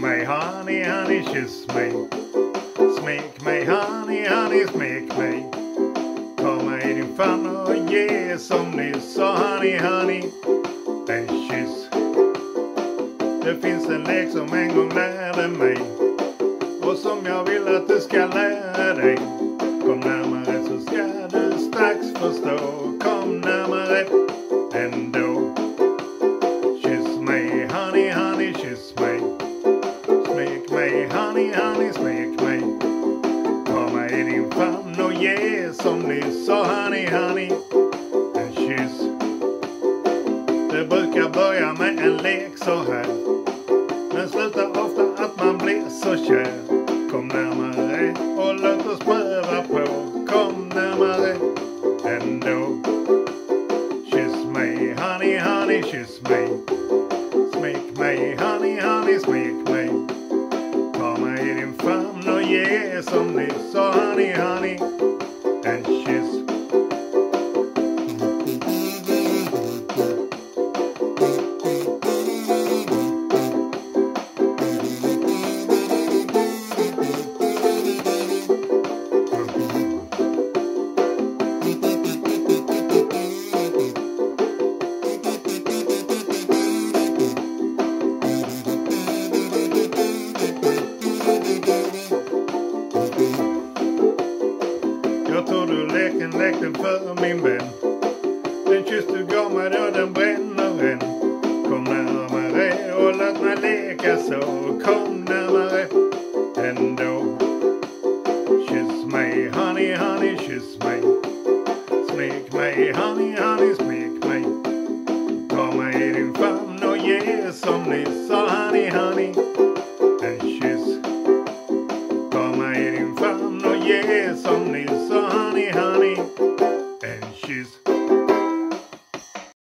Mig honey, honey, kyss mig. Smek mig honey, honey, smek mig. Ta mig i din famn och ge som nyss sa honey, honey. En kyss. Det finns en lek som en gång lärde mig och som jag vill att du ska lära dig. Kom närmare så ska du strax förstå. Honey, honey, smek mig. Ta mig i din famn och ge som nyss sa honey, honey. En kyss. Det brukar börja med en lek så här. Men slutar ofta att man blir så kär. Kom närmare och låt oss pröva på. Kom närmare ändå. Kyss mig, honey, honey, kyss mig. Smek mig, honey, honey, smek och ge lekte för min vän. Den kyss du gav mig då den bränner än. Kom närmare och låt mig leka så. Kom närmare ändå. Kyss mig, honey, honey, kyss mig. Smek mig, honey, honey, smek mig. Ta mig i din famn och ge som nyss